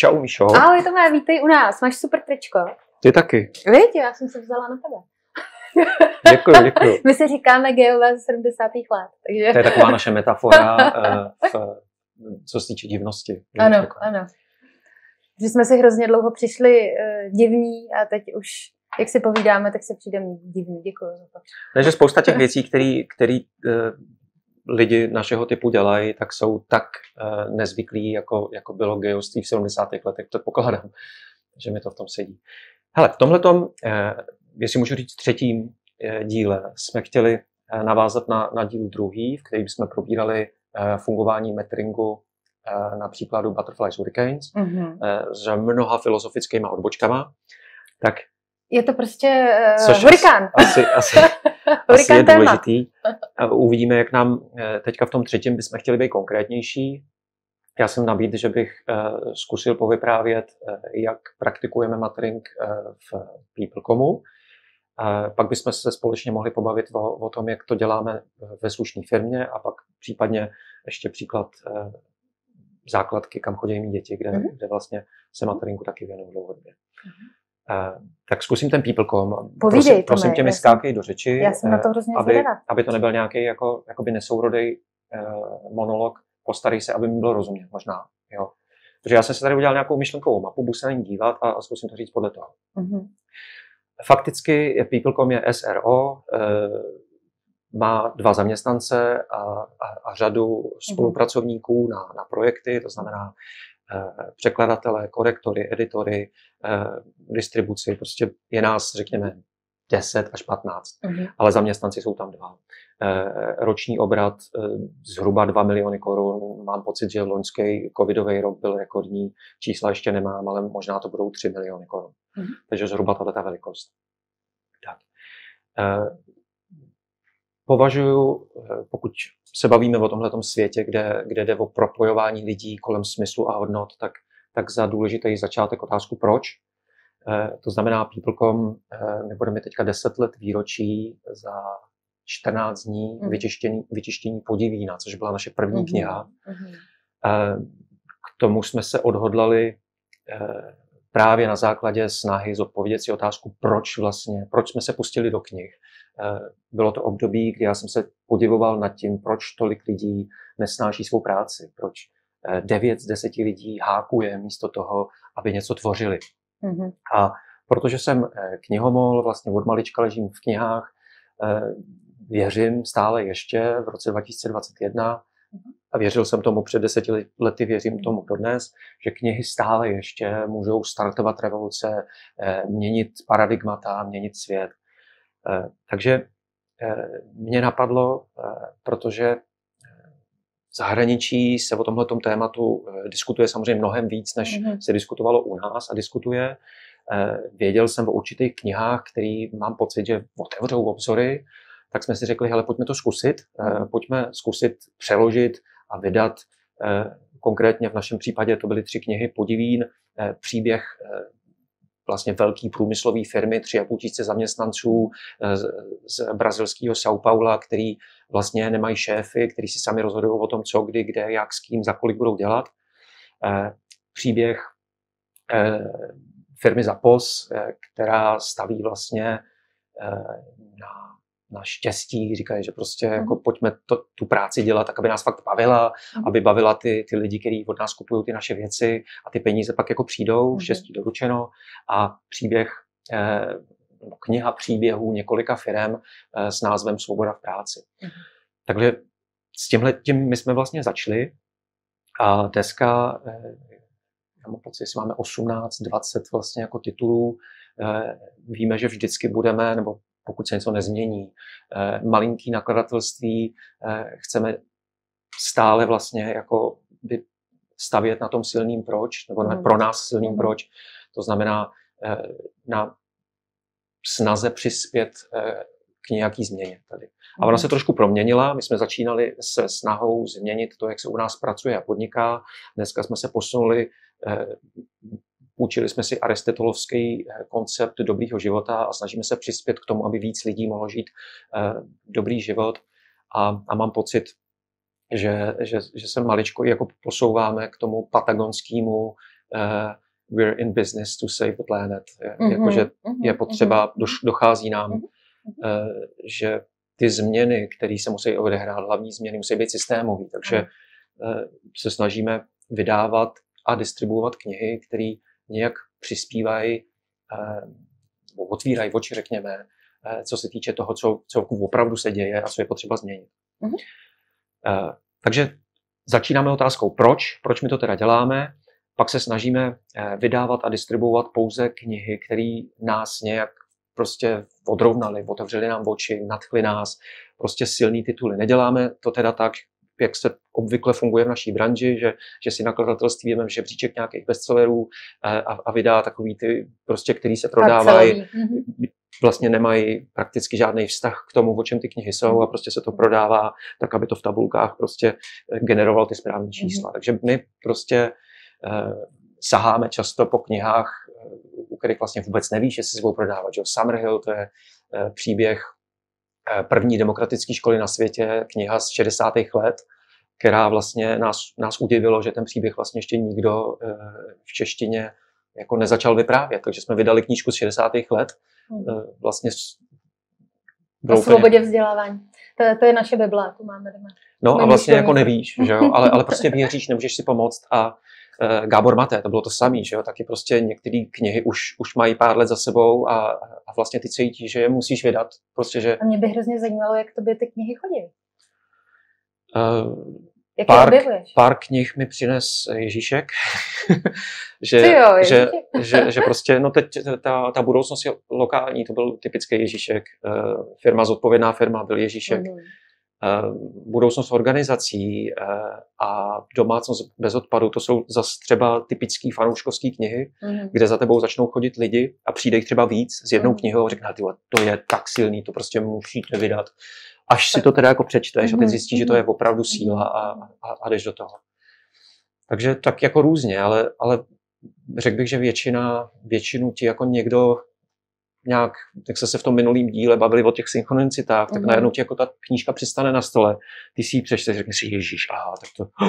Čau, Míšo. Ahoj, Tomé, vítej u nás. Máš super tričko. Ty taky. Víš, já jsem se vzala na tebe. Děkuji, děkuji. My si říkáme geové z 70. let. Takže... To je taková naše metafora, uh, v, co se týče divnosti. Ano, ano. Že jsme si hrozně dlouho přišli uh, divní a teď už, jak si povídáme, tak se přijdeme divní. Děkuji za to. Takže spousta těch věcí, které uh, lidi našeho typu dělají, tak jsou tak uh, nezvyklí, jako, jako bylo geoství v 70. letech. To pokládám, že mi to v tom sedí. Hele, v tomhle uh, jestli můžu říct třetím uh, díle, jsme chtěli uh, navázat na, na díl druhý, v kterém jsme probírali uh, fungování metringu na příkladu Butterflies Hurricanes mm-hmm. s mnoha filozofickými odbočkama. Tak je to prostě uh, hurikán. Asi, asi, asi je důležitý. Uvidíme, jak nám eh, teďka v tom třetím bychom chtěli být konkrétnější. Já jsem nabídl, že bych uh, zkusil povyprávět, uh, jak praktikujeme matering uh, v PeopleComu. Pak bychom se společně mohli pobavit o, o tom, jak to děláme ve slušné firmě a pak případně ještě příklad základky, kam chodí mý děti, kde, mm-hmm. kde vlastně se materingu taky věnují dlouhodobě. Mm-hmm. Uh, tak zkusím ten people.com. Povídej, prosím, prosím tě, mi skákej do řeči. Já jsem na to hrozně aby, aby to nebyl nějaký jako, jakoby nesourodej uh, monolog, postarej se, aby mi bylo rozumět možná. Jo. Protože já jsem se tady udělal nějakou myšlenkovou mapu, budu se na ní dívat a, a zkusím to říct podle toho. Mm-hmm. Fakticky people.com je SRO, uh, má dva zaměstnance a, a, a řadu mhm. spolupracovníků na, na projekty, to znamená Eh, překladatele, korektory, editory, eh, distribuci. Prostě je nás, řekněme, 10 až 15, mm-hmm. ale zaměstnanci jsou tam dva. Eh, roční obrat zhruba 2 miliony korun. Mám pocit, že loňský covidový rok byl rekordní. Čísla ještě nemám, ale možná to budou 3 miliony korun. Mm-hmm. Takže zhruba tato velikost. Tak. Považuji, pokud se bavíme o tomhle světě, kde, kde jde o propojování lidí kolem smyslu a hodnot, tak, tak za důležitý začátek otázku proč. Eh, to znamená People.com, eh, my budeme teďka 10 let výročí za 14 dní mm. vyčištění, vyčištění podivína, což byla naše první mm. kniha. Mm. Eh, k tomu jsme se odhodlali eh, právě na základě snahy zodpovědět si otázku, proč vlastně, proč jsme se pustili do knih. Eh, bylo to období, kdy já jsem se podivoval nad tím, proč tolik lidí nesnáší svou práci, proč 9 z 10 lidí hákuje místo toho, aby něco tvořili. Mm-hmm. A protože jsem eh, knihomol, vlastně od malička ležím v knihách, eh, věřím stále ještě v roce 2021 a věřil jsem tomu před deseti lety, věřím tomu dodnes, že knihy stále ještě můžou startovat revoluce, měnit paradigmata, měnit svět. Eh, takže eh, mě napadlo, eh, protože v zahraničí se o tomhle tématu diskutuje samozřejmě mnohem víc, než mm-hmm. se diskutovalo u nás a diskutuje. Věděl jsem o určitých knihách, které mám pocit, že otevřou obzory, tak jsme si řekli, hele, pojďme to zkusit, mhm. pojďme zkusit přeložit a vydat. Konkrétně v našem případě to byly tři knihy Podivín, příběh vlastně velký průmyslový firmy, tři a půl tisíce zaměstnanců eh, z, z brazilského São Paula, který vlastně nemají šéfy, který si sami rozhodují o tom, co, kdy, kde, jak, s kým, za kolik budou dělat. Eh, příběh eh, firmy Zapos, která staví vlastně na na štěstí, říkají, že prostě mm. jako pojďme to, tu práci dělat tak, aby nás fakt bavila, mm. aby bavila ty, ty lidi, kteří od nás kupují ty naše věci a ty peníze pak jako přijdou, mm. štěstí doručeno a příběh, eh, kniha příběhů několika firm eh, s názvem Svoboda v práci. Mm. Takže s tímhle tím my jsme vlastně začali a dneska eh, já mám pocit, že máme 18, 20 vlastně jako titulů. Eh, víme, že vždycky budeme, nebo pokud se něco nezmění. Eh, malinký nakladatelství eh, chceme stále vlastně jako by stavět na tom silným proč, nebo mm. pro nás silným mm. proč. To znamená eh, na snaze přispět k nějaký změně tady. A ona mhm. se trošku proměnila. My jsme začínali se snahou změnit to, jak se u nás pracuje a podniká. Dneska jsme se posunuli Učili jsme si aristotelovský eh, koncept dobrýho života a snažíme se přispět k tomu, aby víc lidí mohlo žít eh, dobrý život. A, a mám pocit, že, že, že se maličko jako posouváme k tomu patagonskému uh, we're in business to save the planet. Mm-hmm. Jakože mm-hmm. je potřeba, mm-hmm. dochází nám, mm-hmm. uh, že ty změny, které se musí odehrát, hlavní změny musí být systémové. Takže uh, se snažíme vydávat a distribuovat knihy, které nějak přispívají, uh, otvírají oči, řekněme, uh, co se týče toho, co, co opravdu se děje a co je potřeba změnit. Mm-hmm. Takže začínáme otázkou, proč, proč my to teda děláme, pak se snažíme eh, vydávat a distribuovat pouze knihy, které nás nějak prostě odrovnali, otevřeli nám oči, nadchli nás, prostě silný tituly. Neděláme to teda tak, jak se obvykle funguje v naší branži, že, že si nakladatelství vezme žebříček nějakých bestsellerů eh, a, a vydá takový ty, prostě, který se prodávají, mhm. vlastně nemají prakticky žádný vztah k tomu, o čem ty knihy jsou a prostě se to prodává tak, aby to v tabulkách prostě eh, generoval ty správné čísla. Mm-hmm. Takže my prostě Eh, saháme často po knihách, eh, u kterých vlastně vůbec nevíš, jestli se budou prodávat. Že? Summerhill, to je eh, příběh první demokratické školy na světě, kniha z 60. let, která vlastně nás, nás udivilo, že ten příběh vlastně ještě nikdo v češtině jako nezačal vyprávět. Takže jsme vydali knížku z 60. let. Hmm. Vlastně o svobodě vzdělávání. To, to je naše Bible, tu máme doma. No a vlastně jako nevíš, že jo? Ale, ale prostě věříš, nemůžeš si pomoct a Eh, Gábor Maté, to bylo to samé, že jo, taky prostě některé knihy už, už mají pár let za sebou a, a vlastně ty cítí, že je musíš vydat. Prostě, že... A mě by hrozně zajímalo, jak tobě ty knihy chodí. Uh, jak pár, pár knih mi přines Ježíšek, že, jo, že, že, že prostě, no teď ta, ta budoucnost je lokální, to byl typický Ježíšek, uh, firma, zodpovědná firma byl Ježíšek. Mm-hmm. Eh, budoucnost organizací eh, a domácnost bez odpadu, to jsou zase třeba typické fanouškovské knihy, mm. kde za tebou začnou chodit lidi a přijde jich třeba víc s jednou mm. knihou a řekne, to je tak silný, to prostě musíte vydat. Až si to teda jako přečteš mm. a teď mhm. zjistíš, že to je mhm. opravdu síla a, a, a jdeš do toho. Takže tak jako různě, ale, ale řekl bych, že většina, většinu ti jako někdo nějak, jak se se v tom minulém díle bavili o těch synchronicitách, tak mm-hmm. najednou ti jako ta knížka přistane na stole, ty si ji přečteš, řekneš si, ježíš, aha, tak to,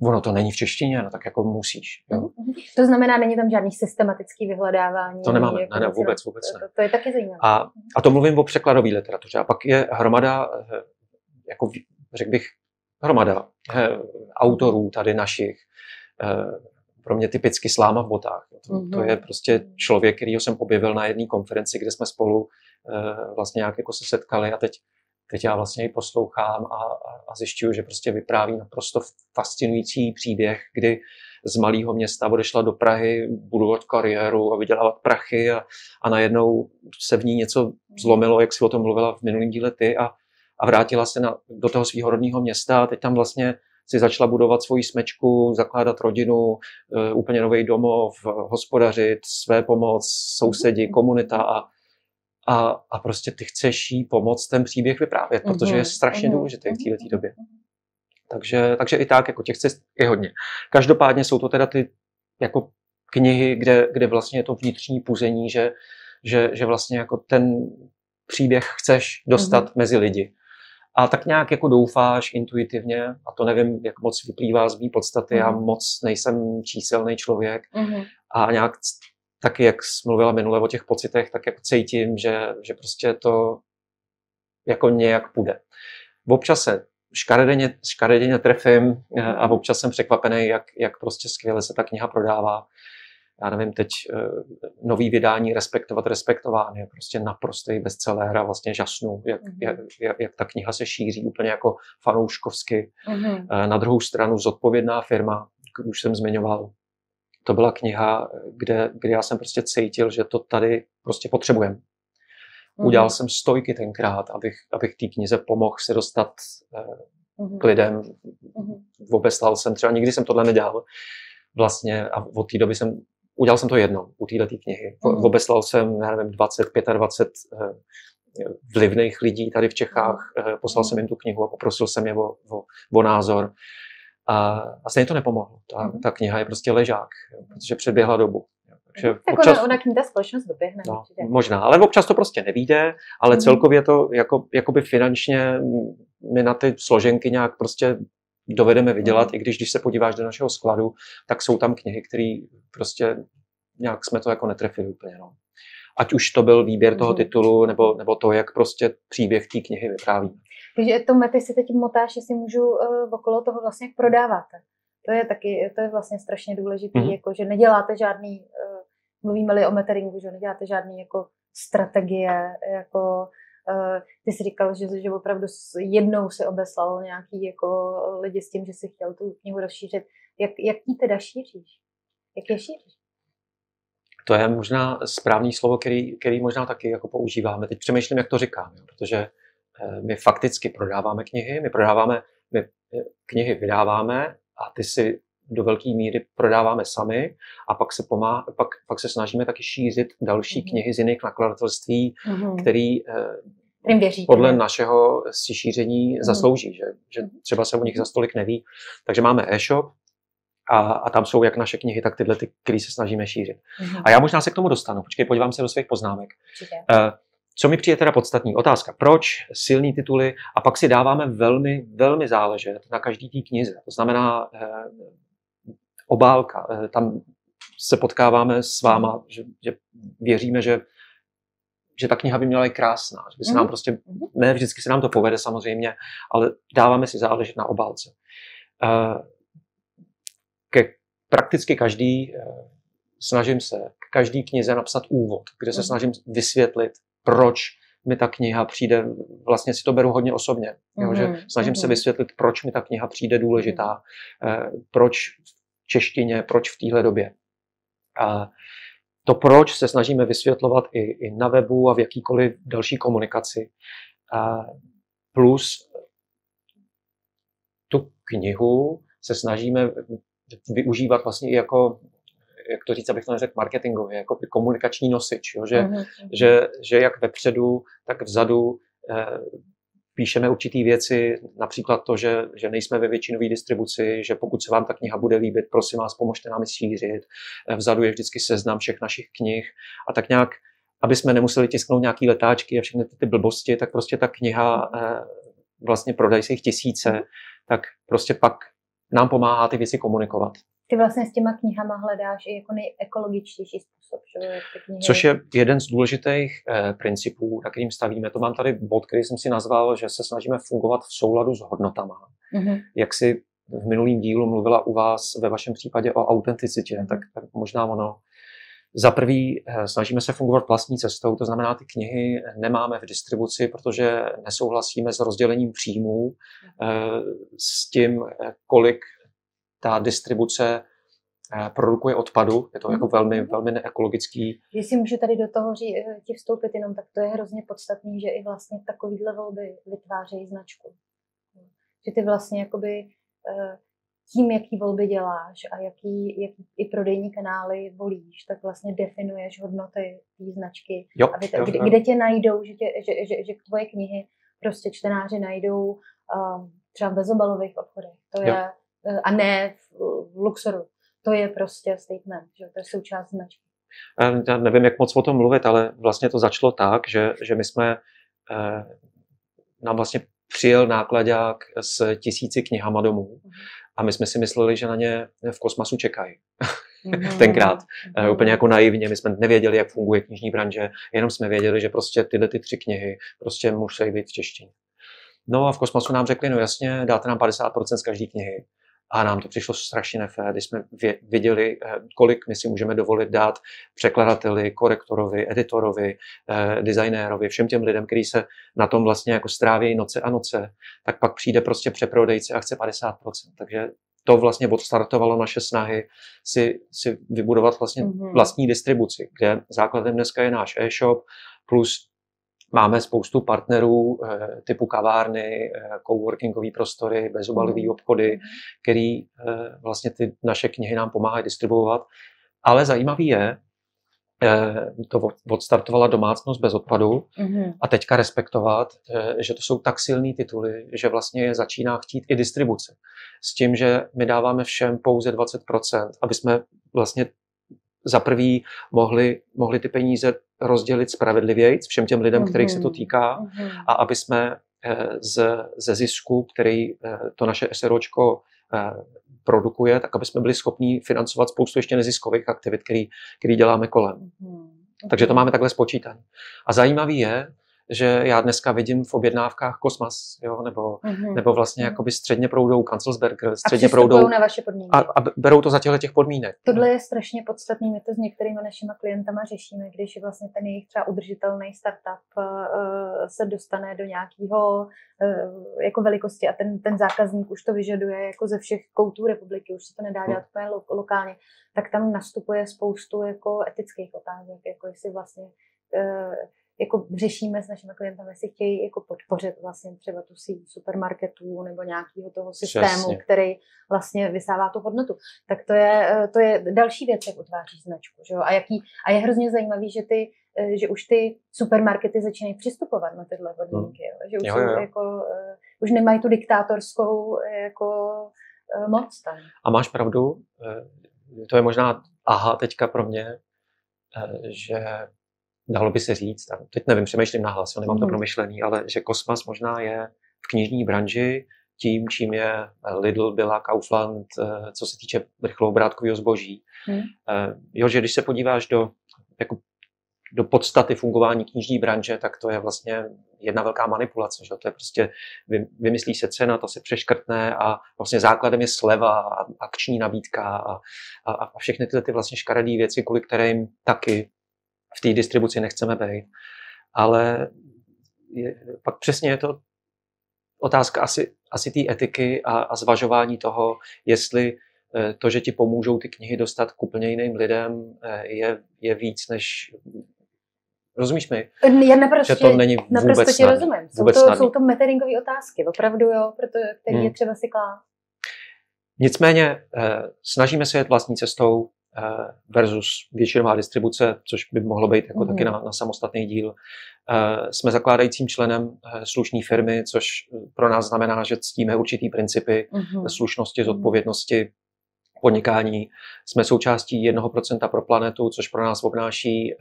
ono to není v češtině, no tak jako musíš. Jo? Mm-hmm. To znamená, není tam žádný systematický vyhledávání? To nemáme, jako ne, ne, vůbec, vůbec ne. To, to je taky zajímavé. A, a to mluvím o překladové literatuře. A pak je hromada, eh, jako řekl bych, hromada eh, autorů tady našich, eh, pro mě typicky sláma v botách. To, mm-hmm. to je prostě člověk, kterýho jsem objevil na jedné konferenci, kde jsme spolu uh, vlastně nějak jako se setkali a teď, teď já vlastně ji poslouchám a, a, a zjišťuju, že prostě vypráví naprosto fascinující příběh, kdy z malého města odešla do Prahy budovat kariéru a vydělávat prachy a, a najednou se v ní něco zlomilo, jak si o tom mluvila v minulém díle ty a, a vrátila se na, do toho svého rodného města a teď tam vlastně si začala budovat svoji smečku, zakládat rodinu, e, úplně nový domov, hospodařit, své pomoc, sousedi, mhm. komunita a, a, a prostě ty chceš jí pomoct ten příběh vyprávět, protože je mhm. strašně mhm. důležitý v této době. Takže, takže i tak, jako těch cest je hodně. Každopádně jsou to teda ty jako knihy, kde, kde vlastně je to vnitřní puzení, že, že, že vlastně jako ten příběh chceš dostat mm-hmm. mezi lidi a tak nějak jako doufáš intuitivně, a to nevím, jak moc vyplývá z mý podstaty, mm. já mhm. moc nejsem číselný člověk mm. a nějak taky, jak jsi mluvila minule o těch pocitech, tak jako cítím, že, že prostě to jako nějak půjde. Občas se škaredeně, škaredeně trefím eh, a občas jsem překvapený, jak, jak prostě skvěle se ta kniha prodává já nevím, teď uh, nový vydání Respektovat respektován je prostě naprostý bestseller a vlastně žasnu, jak, mm-hmm. jak, jak, ta kniha se šíří úplně jako fanouškovsky. Mm-hmm. Na druhou stranu zodpovědná firma, už jsem zmiňoval, to byla kniha, kde, kde já jsem prostě cítil, že to tady prostě potřebujeme. Mm-hmm. Udělal jsem stojky tenkrát, abych, abych té knize pomohl se dostat mm-hmm. k lidem. Mm-hmm. Obeslal jsem třeba, nikdy jsem tohle nedělal vlastně a od té doby jsem udělal jsem to jednou u této knihy. Mm. Obeslal jsem, já nevím, 20, 25 eh, vlivných lidí tady v Čechách, mm. eh, poslal mm. jsem jim tu knihu a poprosil jsem je o, o, o názor. A, a stejně to nepomohlo. Ta, mm. ta kniha je prostě ležák, protože předběhla dobu. Takže tak občas, ona, ona k ní ta společnost doběhne. No, možná, ale občas to prostě nevíde, ale mm. celkově to jako, jakoby finančně mi na ty složenky nějak prostě dovedeme vydělat, mm. i když, když se podíváš do našeho skladu, tak jsou tam knihy, které prostě nějak jsme to jako netrefili úplně. No. Ať už to byl výběr toho titulu, nebo, nebo to, jak prostě příběh té knihy vypráví. Takže to Mety si teď motáš, jestli můžu uh, okolo toho vlastně jak prodáváte. To je taky, to je vlastně strašně důležité, mm-hmm. jako, že neděláte žádný, uh, mluvíme-li o meteringu, že neděláte žádný jako strategie, jako ty jsi říkal, že, že opravdu jednou se obeslal nějaký jako lidi s tím, že si chtěl tu knihu rozšířit. Jak, jak ji teda šíříš? Jak je šíříš? To je možná správný slovo, který, který možná taky jako používáme. Teď přemýšlím, jak to říkám, protože my fakticky prodáváme knihy, my prodáváme, my knihy vydáváme a ty si do velké míry prodáváme sami a pak se, pomá, pak, pak se snažíme taky šířit další mm-hmm. knihy z jiných nakladatelství, mm-hmm. který eh, věří, podle ne? našeho si šíření mm-hmm. zaslouží, že, že mhm. třeba se o nich za stolik neví. Takže máme e-shop a, a tam jsou jak naše knihy, tak tyhle, ty, které se snažíme šířit. Mm-hmm. A já možná se k tomu dostanu. Počkej, podívám se do svých poznámek. Uh, co mi přijde teda podstatní? Otázka, proč silný tituly a pak si dáváme velmi, velmi záležet na každý té knize. To znamená eh, obálka. Eh, tam se potkáváme s váma, že, že věříme, že že ta kniha by měla být krásná, že by se nám mhm. prostě, mhm. ne vždycky se nám to povede samozřejmě, ale dáváme si záležet na obálce. Eh, ke prakticky každý, eh, snažím se k každý knize napsat úvod, kde se mm. snažím vysvětlit, proč mi ta kniha přijde, vlastně si to beru hodně osobně, jo, že mhm, snažím se vysvětlit, proč mi ta kniha přijde důležitá, proč češtině, proč v téhle době. A to proč se snažíme vysvětlovat i, i na webu a v jakýkoliv další komunikaci. A plus tu knihu se snažíme využívat vlastně i jako, jak to říct, abych to neřekl marketingově, jako komunikační nosič, jo? Že, mm-hmm. že, že jak vepředu, tak vzadu eh, píšeme určitý věci, například to, že, že nejsme ve většinové distribuci, že pokud se vám ta kniha bude líbit, prosím vás, pomožte nám ji šířit. Vzadu je vždycky seznam všech našich knih a tak nějak, aby jsme nemuseli tisknout nějaký letáčky a všechny ty, ty blbosti, tak prostě ta kniha eh, vlastně prodají se jich tisíce, tak prostě pak nám pomáhá ty věci komunikovat. Ty vlastně s těma knihama hledáš i jako nejekologičtější způsob, že? Knihy... Což je jeden z důležitých eh, principů, na kterým stavíme. To mám tady bod, který jsem si nazval, že se snažíme fungovat v souladu s hodnotama. Mm-hmm. Jak si v minulým dílu mluvila u vás ve vašem případě o autenticitě, tak, tak možná ono. Za prvý eh, snažíme se fungovat vlastní cestou, to znamená, ty knihy nemáme v distribuci, protože nesouhlasíme s rozdělením příjmů, mm-hmm. s tím, eh, kolik ta distribuce eh, produkuje odpadu, je to jako velmi, mhm. velmi neekologický. Jestli můžu tady do toho ří, eh, ti vstoupit jenom, tak to je hrozně podstatný, že i vlastně takovýhle volby vytvářejí značku. Že ty vlastně jakoby eh, tím, jaký volby děláš a jaký, jaký i prodejní kanály volíš, tak vlastně definuješ hodnoty té značky. Jo, a to, kde, kde tě najdou, že, tě, že, že, že tvoje knihy prostě čtenáři najdou um, třeba v bezobalových obchodech. To je, jo Eh, a ne v Luxoru. To je prostě statement, že to je součást značky. Eh, já nevím, jak moc o tom mluvit, ale vlastně to začalo tak, že, že my jsme, eh, nám vlastně přijel nákladák s tisíci knihama domů mhm. a my jsme si mysleli, že na ně v kosmasu čekají. Mm-hmm. Tenkrát. Mm-hmm. Úplně jako naivně, my jsme nevěděli, jak funguje knižní branže, jenom jsme věděli, že prostě tyhle ty tři knihy prostě musí být v češtině. No a v kosmosu nám řekli, no jasně, dáte nám 50% z každé knihy. A nám to přišlo strašně nefér, když jsme viděli, eh, kolik my si můžeme dovolit dát překladateli, korektorovi, editorovi, eh, designérovi, všem těm lidem, kteří se na tom vlastně jako stráví noce a noce, tak pak přijde prostě přeprodejce a chce 50%. Takže to vlastně odstartovalo naše snahy si, si vybudovat vlastně mm-hmm. vlastní distribuci, kde základem dneska je náš e-shop plus Máme spoustu partnerů eh, typu kavárny, eh, coworkingové prostory, bezobalové mm. obchody, který eh, vlastně ty naše knihy nám pomáhají distribuovat. Ale zajímavý je, to odstartovala domácnost bez odpadu mm-hmm. a teďka respektovat, že to jsou tak silný tituly, že vlastně je začíná chtít i distribuce. S tím, že my dáváme všem pouze 20%, aby jsme vlastně za prvý mohli, mohli ty peníze rozdělit spravedlivěji všem těm lidem, mm-hmm. kterých se to týká mm-hmm. a aby jsme z, ze zisku, který to naše SROčko produkuje, tak aby jsme byli schopni financovat spoustu ještě neziskových aktivit, který, který děláme kolem. Mm. Takže to máme takhle spočítané. A zajímavý je, že já dneska vidím v objednávkách Kosmas, jo, nebo, mm-hmm. nebo vlastně mm-hmm. jakoby středně proudou Kanzelsberger, středně a proudou. na vaše podmínky. A, a berou to za těchto těch podmínek. Tohle je strašně podstatný, my to s některými našimi klientama řešíme, když vlastně ten jejich třeba udržitelný startup uh, se dostane do nějakého uh, jako velikosti a ten, ten zákazník už to vyžaduje jako ze všech koutů republiky, už se to nedá hmm. dělat úplně lo, lokálně, tak tam nastupuje spoustu jako etických otázek, jako jestli vlastně uh, jako řešíme s našimi klienty, jestli chtějí jako podpořit vlastně třeba tu síť supermarketů nebo nějakého toho systému, Přesně. který vlastně vysává tu hodnotu. Tak to je, eh, to je další věc, jak utváří značku. Že jo? A, jaký, a je hrozně zajímavý, že ty eh, že už ty supermarkety začínají přistupovat na tyhle hodnoty. Hmm. Že už, jo, jo. Jako, uh, už nemají tu diktátorskou jako, moc tam. A máš pravdu, to je možná aha teďka pro mě, že dalo by se říct, a teď nevím, přemýšlím nahlas, nemám to mhm. promyšlený, ale že Kosmas možná je v knižní branži tím, čím je Lidl, byla Kaufland, eh, co se týče rychlobrátkového zboží. Hmm. Jo, že když se podíváš do, jako, do podstaty fungování knižní branže, tak to je vlastně jedna velká manipulace. Že? To je prostě, vymyslí se cena, to se přeškrtne a vlastně základem je sleva a akční nabídka a, a, a všechny tyhle ty vlastně škaredé věci, kvůli kterým taky v té distribuci nechceme být. Ale je, pak přesně je to otázka asi, asi té etiky a, a zvažování toho, jestli eh, to, že ti pomůžou ty knihy dostat k úplně jiným lidem, eh, je, je víc než Rozumíš mi? Já naprosto, že to není vůbec naprosto ti rozumím. Jsou vůbec to, jsou to metering otázky, opravdu jo, protože, který hmm. je třeba si klát. Nicméně eh, snažíme se jet vlastní cestou, versus většinová distribuce, což by mohlo být jako mm. taky na, na samostatný díl. Eh, jsme zakládajícím členem eh, slušné firmy, což pro nás znamená, že ctíme určitý principy mm. slušnosti, mhm. zodpovědnosti, podnikání. Jsme součástí 1% pro planetu, což pro nás obnáší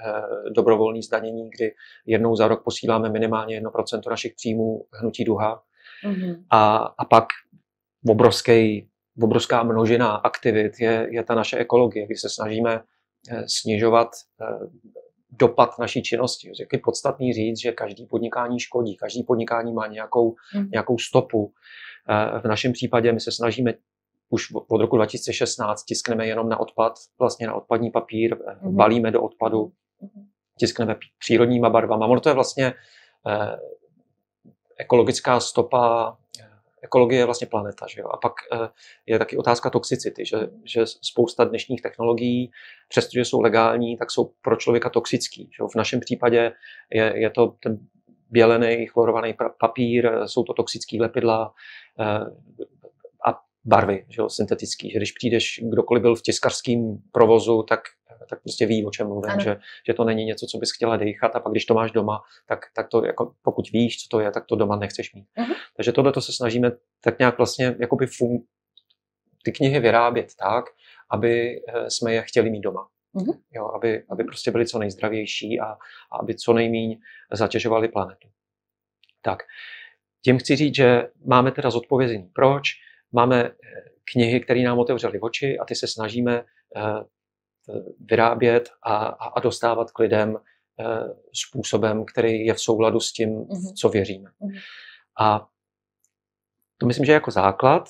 dobrovolné zdanění, kdy jednou za rok posíláme minimálně 1% našich příjmů hnutí duha. Mm. A, a pak obrovský obrovská množina aktivit je, je ta naše ekologie, kdy se snažíme eh, snižovat eh, dopad naší činnosti. Je podstatný říct, že každý podnikání škodí, každý podnikání má nějakou, mm. nějakou stopu. Eh, v našem případě my se snažíme už od roku 2016 tiskneme jenom na odpad, vlastně na odpadní papír, mm. balíme do odpadu, mm. tiskneme přírodníma barvama. Ono to je vlastně ekologická stopa ekologie je vlastně planeta. Že jo? A pak eh, je taky otázka toxicity, že, že spousta dnešních technologií, přestože jsou legální, tak jsou pro člověka toxický. Že jo? V našem případě je, je to ten bělený, chlorovaný papír, jsou to toxické lepidla eh, barvy, že jo, syntetický. Že když přijdeš, kdokoliv byl v tiskařském provozu, tak tak prostě ví, o čem mluvím, že, že to není něco, co bys chtěla dechat a pak když to máš doma, tak, tak to jako, pokud víš, co to je, tak to doma nechceš mít. Uh-huh. Takže tohle to se snažíme tak nějak vlastně jakoby fun- ty knihy vyrábět tak, aby eh, jsme je chtěli mít doma. Uh-huh. Jo, aby, aby prostě byly co nejzdravější a, a aby co nejméně zatěžovali planetu. Tak, tím chci říct, že máme teda zodpovězení proč, máme eh, knihy, které nám otevřely oči a ty se snažíme eh, vyrábět a, a dostávat k lidem eh, způsobem, který je v souladu s tím, v mhm. co věříme. Mm-hmm. A to myslím, že je jako základ,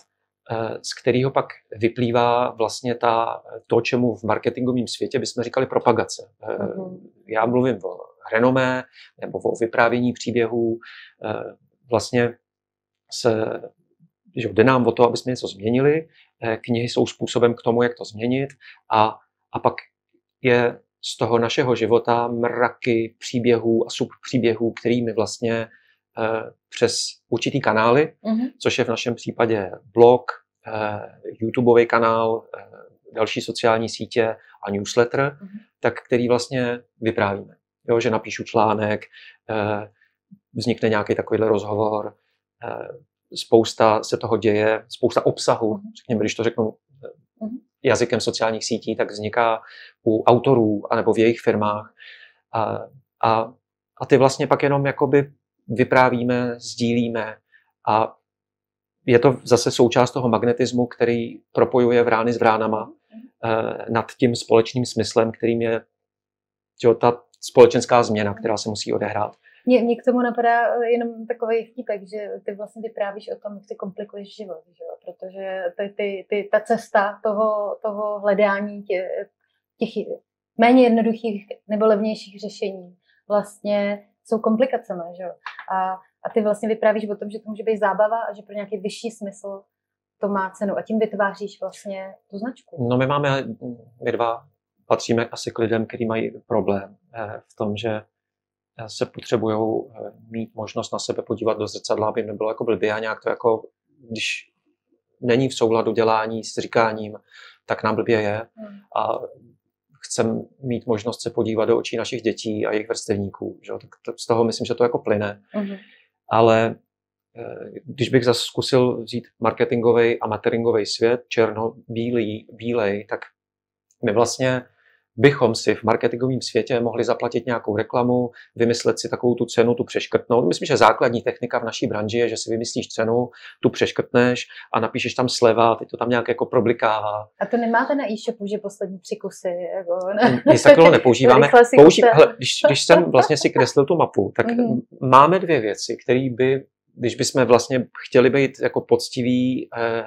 z kterého pak vyplývá vlastně ta, to, čemu v marketingovém světě bychom říkali propagace. Mm-hmm. Já mluvím o renomé nebo o vyprávění příběhů. Vlastně se, že jde nám o to, aby jsme něco změnili. Knihy jsou způsobem k tomu, jak to změnit a a pak je z toho našeho života mraky příběhů a subpříběhů, kterými vlastně eh, přes určitý kanály, mm-hmm. což je v našem případě blog, eh, YouTubeový kanál, eh, další sociální sítě a newsletter, mm-hmm. tak který vlastně vyprávíme. Jo, že napíšu článek, eh, vznikne nějaký takovýhle rozhovor, eh, spousta se toho děje, spousta obsahu, mm-hmm. řekněme, když to řeknu mm-hmm jazykem sociálních sítí, tak vzniká u autorů anebo v jejich firmách. A, a, a ty vlastně pak jenom jakoby vyprávíme, sdílíme a je to zase součást toho magnetismu, který propojuje vrány s vránama eh, nad tím společným smyslem, kterým je jo, ta společenská změna, která se musí odehrát. Mě, mě k tomu napadá eh, jenom takový vtípek, že ty vlastně vyprávíš o tom, jak si komplikuješ život, že jo? protože ty, ty, ty, ta cesta toho, toho hledání tě, těch méně jednoduchých nebo levnějších řešení vlastně jsou komplikacemi, že jo? A, a ty vlastně vyprávíš o tom, že to může být zábava a že pro nějaký vyšší smysl to má cenu a tím vytváříš vlastně tu značku. No my máme, my dva patříme asi k lidem, kteří mají problém eh, v tom, že se potřebují eh, mít možnost na sebe podívat do zrcadla, aby nebylo jako blbě a nějak to jako, když není v souladu dělání s říkáním, tak nám blbě je. Hmm. A chceme mít možnost se podívat do očí našich dětí a jejich vrstevníků. Že? Tak z toho myslím, že to jako plyne. Mm-hmm. Ale když bych zase zkusil vzít marketingový a materingový svět, černo-bílej, bílej, tak my vlastně bychom si v marketingovém světě mohli zaplatit nějakou reklamu, vymyslet si takovou tu cenu, tu přeškrtnout. Myslím, že základní technika v naší branži je, že si vymyslíš cenu, tu přeškrtneš a napíšeš tam sleva, teď to tam nějak jako problikává. A to nemáte na e-shopu, že poslední tři kusy? Jako, ne? Nic takového nepoužíváme. Použí... Hele, když, když jsem vlastně si kreslil tu mapu, tak mm-hmm. máme dvě věci, které by když bychom vlastně chtěli být jako poctiví eh,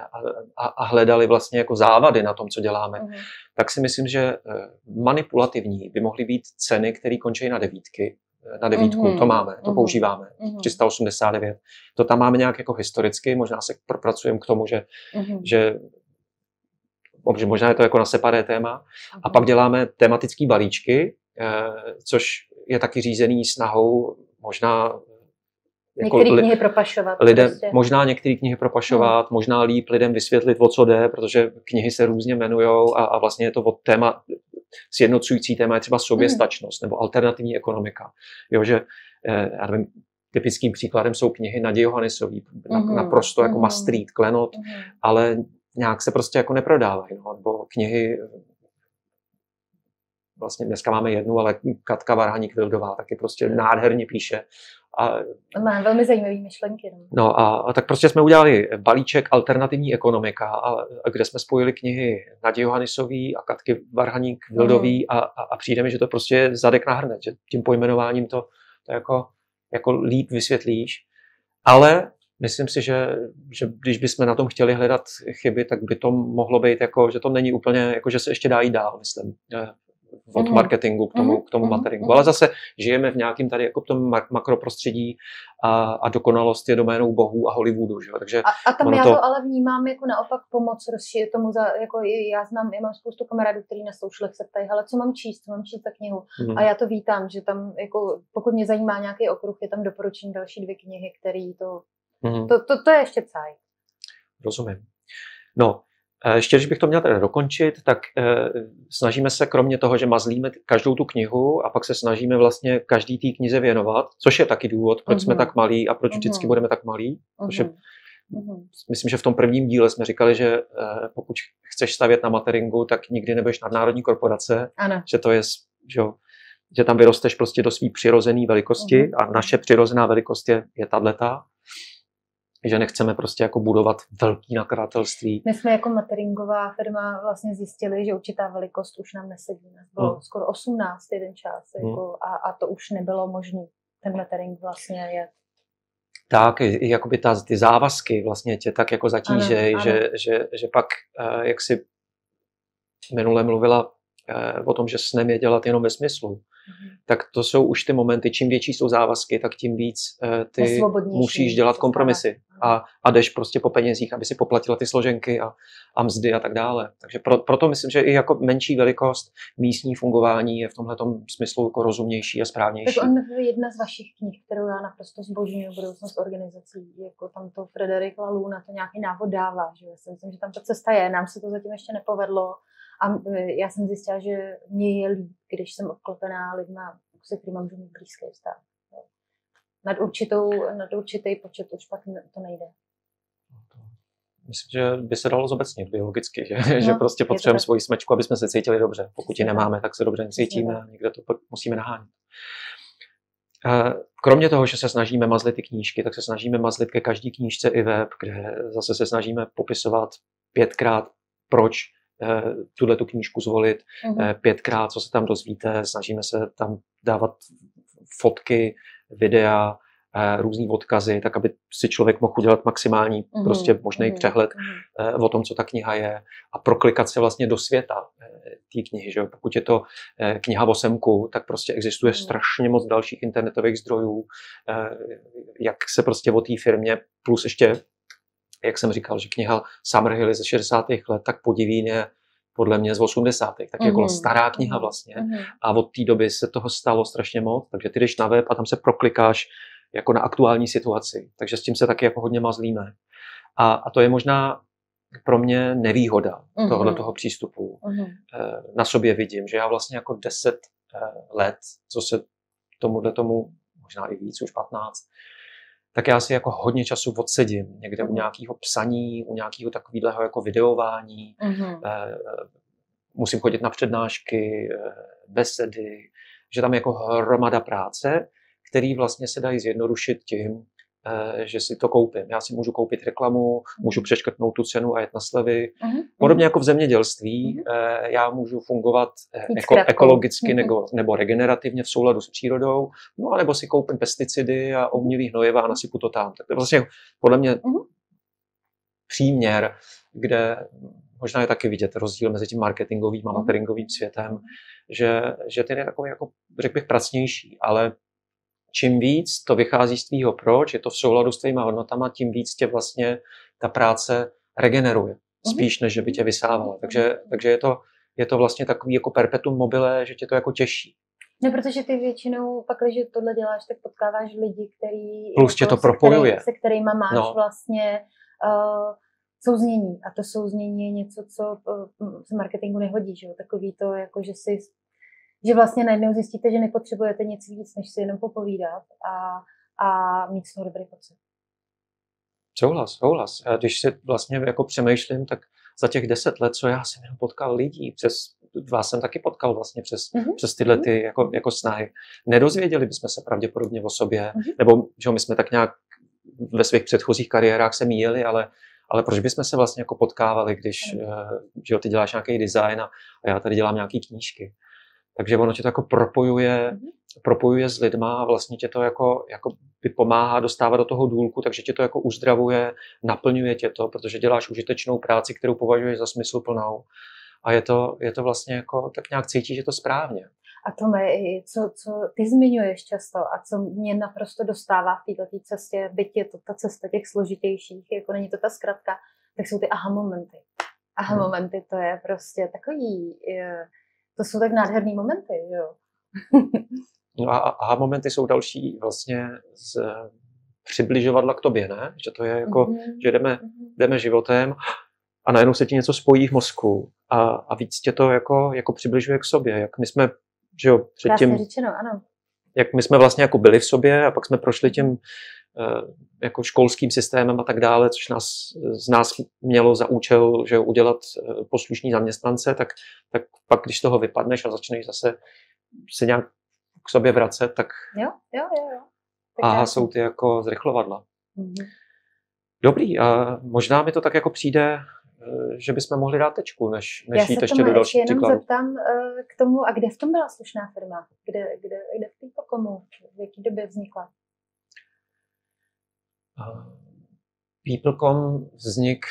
a hledali vlastně jako závady na tom, co děláme, mm. tak si myslím, že eh, manipulativní by mohly být ceny, které končí na devítky. Eh, na devítku, mm. to máme, to mm. používáme, mm. 389. To tam máme nějak jako historicky, možná se propracujeme k tomu, že, mm. že že možná je to jako na separé téma. A pak děláme tematické balíčky, což je taky řízený snahou možná jako některé knihy propašovat. Lidem, prostě. Možná některé knihy propašovat, hmm. možná líp lidem vysvětlit, o co jde, protože knihy se různě jmenují a, a vlastně je to od téma, sjednocující téma je třeba soběstačnost hmm. nebo alternativní ekonomika. Jo, že eh, já nevím, typickým příkladem jsou knihy Naději Johannisový, hmm. naprosto jako hmm. must read, klenot, hmm. ale nějak se prostě jako neprodávají. No, nebo knihy vlastně dneska máme jednu, ale Katka Varhaník Vildová taky prostě nádherně píše a, Má velmi zajímavé myšlenky. No, no a, a tak prostě jsme udělali balíček Alternativní ekonomika, a, a kde jsme spojili knihy Nadě Johannisový a Katky Varhaník Vildový mm. a, a, a přijde mi, že to prostě zadek na hrnet, že tím pojmenováním to, to jako, jako líp vysvětlíš. Ale myslím si, že, že když bychom na tom chtěli hledat chyby, tak by to mohlo být jako, že to není úplně, jako že se ještě dá jít dál, myslím od mm. marketingu k tomu, mm. k tomu mm. materingu. Ale zase žijeme v nějakém tady jako tom makroprostředí a, a dokonalost je doménou bohů a Hollywoodu. Že? Takže a, a tam já to... to ale vnímám jako naopak pomoc rozšířit tomu, za, jako já znám, já mám spoustu kamarádů, kteří na soušlech se ptají, ale co mám číst, co mám číst za knihu. Mm. A já to vítám, že tam, jako, pokud mě zajímá nějaký okruh, je tam doporučení další dvě knihy, které to, mm. to, to, to, je ještě caj. Rozumím. No, ještě, když bych to měl teda dokončit, tak eh, snažíme se kromě toho, že mazlíme každou tu knihu a pak se snažíme vlastně každý té knize věnovat, což je taky důvod, proč uh-huh. jsme mhm. tak malí a proč uh-huh. vždycky budeme tak malí. Uh-huh. uh-huh. myslím, že v tom prvním díle jsme říkali, že eh, pokud chceš stavět na materingu, tak nikdy nebudeš nadnárodní korporace, ano. že to je, že, že tam vyrosteš prostě do své přirozené velikosti uh-huh. a naše přirozená velikost je, je tato že nechceme prostě jako budovat velký nakladatelství. My jsme jako materingová firma vlastně zjistili, že určitá velikost už nám nesedí. Nás bylo hmm. skoro 18 jeden čas hmm. jako, a, a to už nebylo možné. Ten matering vlastně je tak, i jakoby ta, ty závazky vlastně tě tak jako zatížej, že, že, že pak, eh, jak si minule mluvila o tom, že snem je dělat jenom ve smyslu, Mhm. tak to jsou už ty momenty, čím větší jsou závazky, tak tím víc uh, ty musíš dělat kompromisy a, a jdeš prostě po penězích, aby si poplatila ty složenky a, a mzdy a tak dále. Takže pro, proto myslím, že i jako menší velikost místní fungování je v tomhle smyslu jako rozumnější a správnější. Tak on jedna z vašich knih, kterou já naprosto zbožňuji, budoucnost organizací, jako tam to Frederik Lalou na to nějaký návod dává, že já si myslím, že tam ta cesta je, nám se to zatím ještě nepovedlo, a e, já jsem zjistila, že mě je líp, když jsem obklopená lidma, se kterými můžu mít blízký vztah. Nad, určitou, nad určitý počet už pak to nejde. Myslím, že by se dalo zobecnit biologicky, že, no, že prostě potřebujeme svoji smečku, aby jsme se cítili dobře. Pokud ji nemáme, tak se dobře necítíme a někde to musíme nahánit. Kromě toho, že se snažíme mazlit ty knížky, tak se snažíme mazlit ke každý knížce i web, kde zase se snažíme popisovat pětkrát, proč tuhle tu knížku zvolit, mm-hmm. pětkrát, co se tam dozvíte, snažíme se tam dávat fotky, videa, Eh, různý odkazy, tak aby si člověk mohl udělat maximální mm-hmm. prostě možný mm-hmm. přehled mm-hmm. o tom, co ta kniha je a proklikat se vlastně do světa eh, té knihy. Že? Pokud je to kniha o semku, tak prostě existuje mm-hmm. strašně moc dalších internetových zdrojů, jak se prostě o té firmě, plus ještě, jak jsem říkal, že kniha Summerhill ze 60. let, tak podivín je podle mě z 80. tak mm-hmm. jako stará kniha vlastně. Mm-hmm. A od té doby se toho stalo strašně moc, takže ty jdeš na web a tam se proklikáš jako na aktuální situaci. Takže s tím se taky jako hodně mazlíme. A, a to je možná pro mě nevýhoda mm-hmm. tohoto toho přístupu. Mm-hmm. Na sobě vidím, že já vlastně jako 10 eh, let, co se tomuhle tomu, možná i víc, už 15, tak já si jako hodně času odsedím někde u nějakého psaní, u nějakého takového jako videování. Mm-hmm. Musím chodit na přednášky, besedy, že tam je jako hromada práce který vlastně se dají zjednodušit tím, eh, že si to koupím. Já si můžu koupit reklamu, můžu přeškrtnout tu cenu a jet na slevy. Uh-huh. Podobně jako v zemědělství, uh-huh. já můžu fungovat eko, ekologicky nebo, nebo regenerativně v souladu s přírodou, no a nebo si koupím pesticidy a umělý hnojiva a nasypu to tam. Tak to je vlastně podle mě uh-huh. příměr, kde možná je taky vidět rozdíl mezi tím marketingovým a marketingovým světem, že, že ten je takový, jako, řekl bych, pracnější, ale čím víc to vychází z tvýho proč, je to v souladu s tvýma hodnotama, tím víc tě vlastně ta práce regeneruje, mhm. spíš než že by tě vysávala. Takže, takže je, to, je to vlastně takový jako perpetuum mobile, že tě to jako těší. No, protože ty většinou, pak, když tohle děláš, tak potkáváš lidi, který... Plus tě jako to propojuje. Se, který, se kterýma máš no. vlastně uh, souznění. A to souznění je něco, co uh, z marketingu nehodí, že jo? Takový to, jako že si že vlastně najednou zjistíte, že nepotřebujete nic víc, než si jenom popovídat a, a mít z toho dobrý pocit. Souhlas, souhlas. Já když si vlastně jako přemýšlím, tak za těch deset let, co já jsem jenom potkal lidí, přes vás jsem taky potkal vlastně přes, mm-hmm. přes tyhle ty jako, jako snahy. Nedozvěděli bychom se pravděpodobně o sobě, mm-hmm. nebo že my jsme tak nějak ve svých předchozích kariérách se míjeli, ale, ale proč bychom se vlastně jako potkávali, když mm-hmm. že jo, ty děláš nějaký design a, a já tady dělám nějaké knížky. Takže ono tě to jako propojuje, mm-hmm. propojuje s lidma a vlastně tě to jako, jako by pomáhá dostávat do toho důlku, takže tě to jako uzdravuje, naplňuje tě to, protože děláš užitečnou práci, kterou považuješ za smysluplnou. A je to, je to vlastně jako, tak nějak cítíš, že to správně. A to mě, co, co ty zmiňuješ často a co mě naprosto dostává v této cestě, byť je to ta cesta těch složitějších, jako není to ta zkratka, tak jsou ty aha momenty. Aha hmm. momenty to je prostě takový, je, to jsou tak nádherný momenty, jo. no a aha momenty jsou další vlastně z přibližovadla k tobě, ne? Že to je jako, mm-hmm. že jdeme, mm-hmm. jdeme životem a najednou se ti něco spojí v mozku a, a víc tě to jako, jako přibližuje k sobě. Jak my jsme, že jo, předtím... řečeno, ano. Jak my jsme vlastně jako byli v sobě a pak jsme prošli tím jako školským systémem a tak dále, což nás, z nás mělo za účel, že udělat eh, poslušní zaměstnance, tak, tak pak, když z toho vypadneš a začneš zase se nějak k sobě vracet, tak jo, jo, jo, jo. a jsou ty jako zrychlovadla. Mm-hmm. Dobrý, a možná mi to tak jako přijde, eh, že bychom mohli dát tečku, než, než jít ještě do dalších příkladů. Já se zeptám k tomu, a kde v tom byla slušná firma? Kde, kde, kde v té komu? V jaký době vznikla? PeopleCom vznik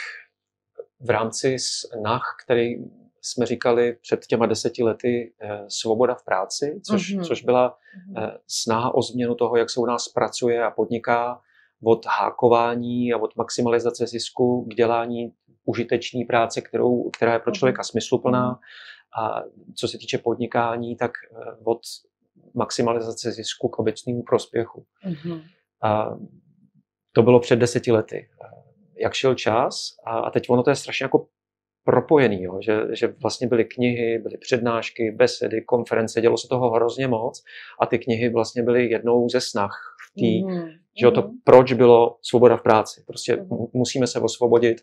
v rámci snah, který jsme říkali před těma deseti lety eh, svoboda v práci, což, mm-hmm. což byla mm-hmm. snaha o změnu toho, jak se u nás pracuje a podniká, od hákování a od maximalizace zisku k dělání užitečné práce, kterou, která je pro mhm. člověka smysluplná. Mhm. A co se týče podnikání, tak eh, od maximalizace zisku k obecnému prospěchu. Mm-hmm. A to bylo před deseti lety. Jak šel čas a, a teď ono to je strašně jako propojený, jo? Že, že vlastně byly knihy, byly přednášky, besedy, konference, dělo se toho hrozně moc a ty knihy vlastně byly jednou ze snah v mm-hmm. že to mhm. proč bylo svoboda v práci. Prostě mm-hmm. musíme se osvobodit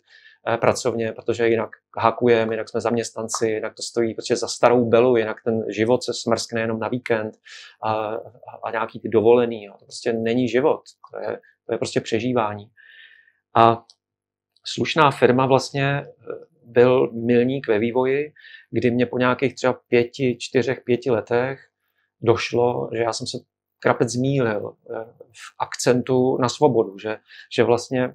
eh, pracovně, protože jinak hakujeme, jinak jsme zaměstnanci, jinak to stojí prostě za starou belu, jinak ten život se smrskne jenom na víkend a, a, a nějaký ty dovolený. Jo. To prostě není život, to je, je prostě přežívání. A slušná firma vlastně eh, byl milník ve vývoji, kdy mě po nějakých třeba pěti, čtyřech, pěti letech došlo, že já jsem se krapec zmílil eh, v akcentu na svobodu, že, že vlastně,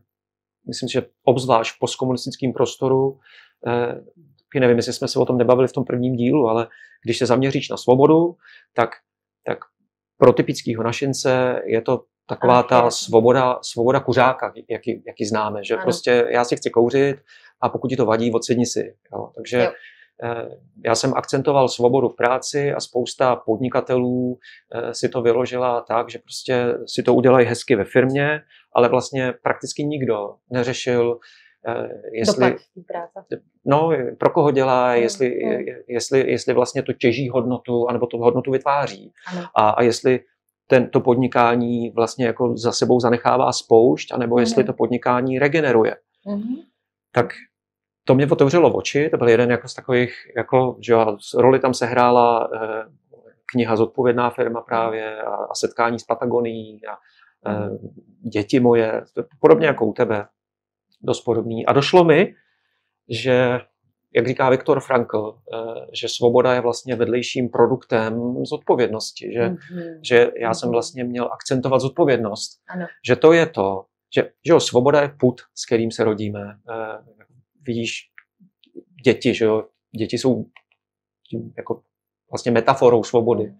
myslím, že obzvlášť v postkomunistickém prostoru, eh, nevím, jestli jsme se o tom nebavili v tom prvním dílu, ale když se zaměříš na svobodu, tak, tak pro typického našince je to taková ta svoboda, svoboda kuřáka, jaký, jaký známe, že ano. prostě já si chci kouřit a pokud ti to vadí, odsedni si. Jo. Takže jo. Eh, já jsem akcentoval svobodu v práci a spousta podnikatelů eh, si to vyložila tak, že prostě si to udělají hezky ve firmě, ale vlastně prakticky nikdo neřešil, eh, jestli, práce. No, pro koho dělá, jestli, jestli, jestli vlastně to těží hodnotu, anebo tu hodnotu vytváří. A, a jestli ten, to podnikání vlastně jako za sebou zanechává spoušť, anebo hmm. jestli to podnikání regeneruje. Hmm. Tak to mě otevřelo oči, to byl jeden jako z takových, jako, že roli tam se hrála eh, kniha Zodpovědná firma právě a, a setkání s Patagonií a eh, děti moje, podobně jako u tebe, dost podobný. A došlo mi, že, jak říká Viktor Frankl, eh, že svoboda je vlastně vedlejším produktem zodpovědnosti, že, mm-hmm. že já jsem mhm. vlastně měl akcentovat zodpovědnost, ano. že to je to, že, že jo, svoboda je put, s kterým se rodíme. Eh, vidíš děti, že jo? Děti jsou tím jako vlastně metaforou svobody.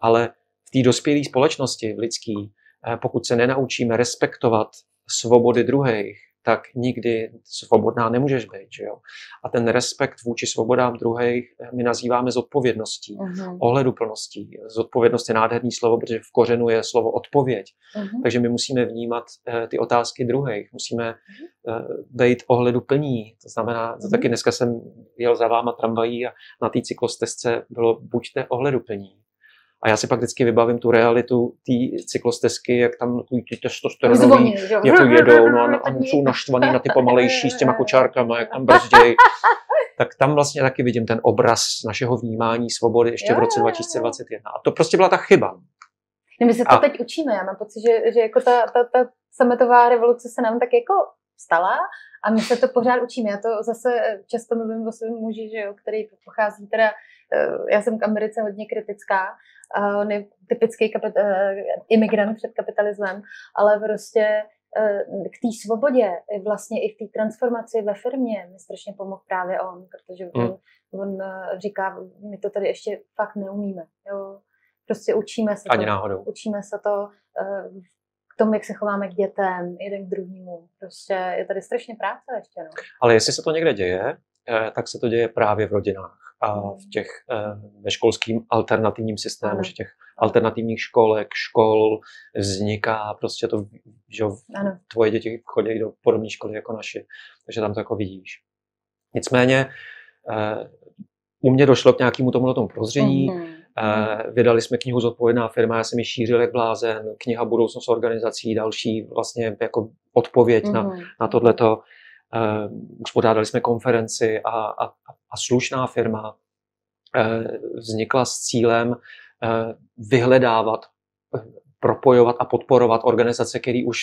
Ale v té dospělé společnosti, v lidský, eh, pokud se nenaučíme respektovat svobody druhých, tak nikdy svobodná nemůžeš být. Že jo? A ten respekt vůči svobodám druhých eh, my nazýváme zodpovědností, uh-huh. ohleduplností. Zodpovědnost je nádherný slovo, protože v kořenu je slovo odpověď. Uh-huh. Takže my musíme vnímat uh, ty otázky druhých, musíme uh, být ohleduplní. To znamená, uh-huh. taky dneska jsem jel za váma tramvají a na té cyklostezce bylo buďte ohleduplní. A já si pak vždycky vybavím tu realitu té cyklostezky, jak tam ty testosteronový jako jedou no, a, a jsou naštvaný na ty pomalejší s těma kočárkama, jak tam brzdějí. tak tam vlastně taky vidím ten obraz našeho vnímání svobody ještě v roce 2021. A to prostě byla ta chyba. No my se to a... teď učíme, já mám pocit, že, že jako ta, ta, ta sametová revoluce se nám tak jako stala a my se to pořád učíme. Já to zase často mluvím o svém muži, že jo, který pochází teda, já jsem k Americe hodně kritická, on je typický kapit, uh, imigrant před kapitalismem, ale prostě k té svobodě, vlastně i v té transformaci ve firmě mi strašně pomohl právě on, protože on, hmm. on říká, my to tady ještě fakt neumíme. Jo? Prostě učíme se Ani to. náhodou. Učíme se to k tomu, jak se chováme k dětem, jeden k druhému. Prostě je tady strašně práce ještě. No. Ale jestli se to někde děje, tak se to děje právě v rodinách a v těch eh, ve školském alternativním systému, že těch alternativních školek, škol vzniká prostě to, že ano. tvoje děti chodí do podobné školy jako naše, takže tam to jako vidíš. Nicméně eh, u mě došlo k nějakému tomu tomu prozření, mm-hmm. Vydali jsme knihu Zodpovědná firma, já jsem ji šířil jak blázen, kniha Budoucnost organizací, další vlastně jako odpověď mm-hmm. na, mhm. na tohleto. Uh, uspořádali jsme konferenci a, a, a slušná firma uh, vznikla s cílem uh, vyhledávat, propojovat a podporovat organizace, které už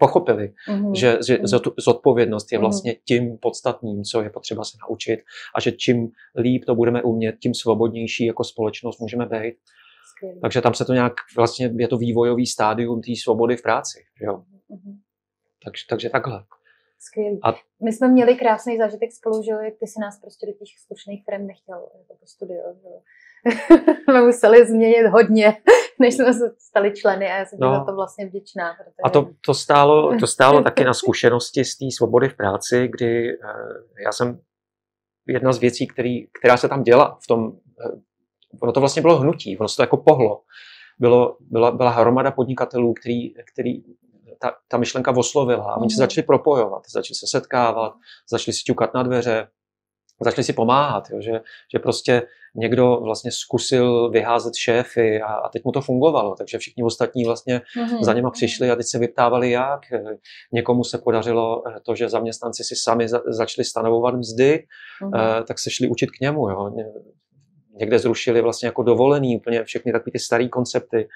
pochopili, mm-hmm. že, že mm-hmm. zodpovědnost je mhm. vlastně tím podstatným, co je potřeba se naučit a že čím líp to budeme umět, tím svobodnější jako společnost můžeme být. Skvělý. Takže tam se to nějak, vlastně je to vývojový stádium té svobody v práci. Jo? Mm-hmm. Takže, takže takhle. Skvělý. A... My jsme měli krásný zážitek spolu, že ty si nás prostě do těch slušných firm nechtěl jako to studio. Jsme museli změnit hodně, než jsme se stali členy a já jsem no. za to vlastně vděčná. Protože... A to, to, stálo, to stálo taky na zkušenosti z té svobody v práci, kdy uh, já jsem jedna z věcí, který, která se tam děla v tom, uh, ono to vlastně bylo hnutí, ono se to jako pohlo. Bylo, byla, byla hromada podnikatelů, který, který ta, ta myšlenka oslovila a oni se mhm. začali propojovat, začali se setkávat, začali si ťukat na dveře, začali si pomáhat, jo, že, že prostě někdo vlastně zkusil vyházet šéfy a, a teď mu to fungovalo, takže všichni ostatní vlastně mm-hmm. za něma přišli a teď se vyptávali jak. Někomu se podařilo to, že zaměstnanci si sami za, začali stanovovat mzdy, mm-hmm. tak se šli učit k němu. Jo. Někde zrušili vlastně jako dovolený úplně všechny takové ty staré koncepty,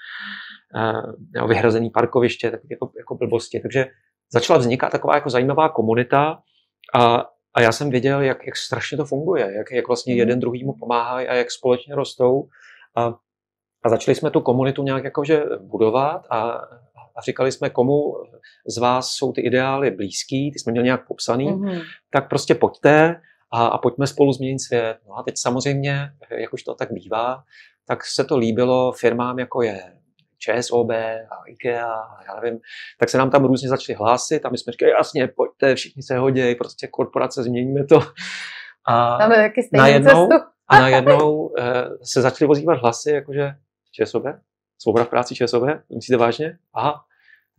jo, vyhrazený parkoviště, takové jako, jako blbosti. Takže začala vznikat taková jako zajímavá komunita a a já jsem viděl, jak, jak strašně to funguje, jak, jak vlastně mhm. jeden druhýmu pomáhají a jak společně rostou. A, a začali jsme tu komunitu nějak jakože budovat a, a říkali jsme, komu z vás jsou ty ideály blízký, ty jsme měli nějak popsaný, mm-hmm. tak prostě pojďte a, a pojďme spolu změnit svět. No a teď samozřejmě, jak už to tak bývá, tak se to líbilo firmám, jako je ČSOB a IKEA a já nevím, tak se nám tam různě začali hlásit a my jsme říkali, jasně, pojďte, všichni se hodí, prostě korporace, změníme to. A Máme taky najednou, cestu. a najednou eh, se začaly ozývat hlasy, jakože ČSOB, svoboda v práci ČSOB, myslíte vážně? Aha,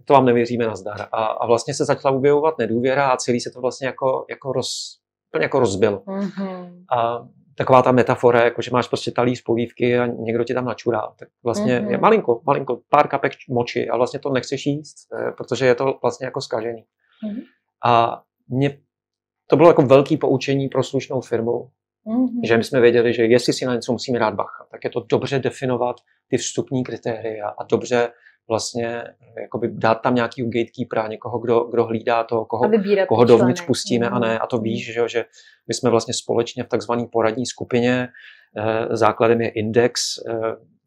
to vám nevěříme na zdar. A, a vlastně se začala objevovat nedůvěra a celý se to vlastně jako, jako, roz, jako rozbil. Mm-hmm. A taková ta metafora, jako že máš prostě talíř polívky a někdo ti tam načurá. Tak vlastně mm-hmm. je malinko, malinko, pár kapek moči a vlastně to nechceš jíst, eh, protože je to vlastně jako skažený. Mm-hmm. A mě to bylo jako velký poučení pro slušnou firmu, mm-hmm. že my jsme věděli, že jestli si na něco musíme dát bacha, tak je to dobře definovat ty vstupní kritéria a dobře vlastně jakoby dát tam nějaký gatekeepera, někoho, kdo, kdo hlídá to, koho, koho dovnitř pustíme a ne. A to víš, že, že my jsme vlastně společně v takzvané poradní skupině, eh, základem je index, eh,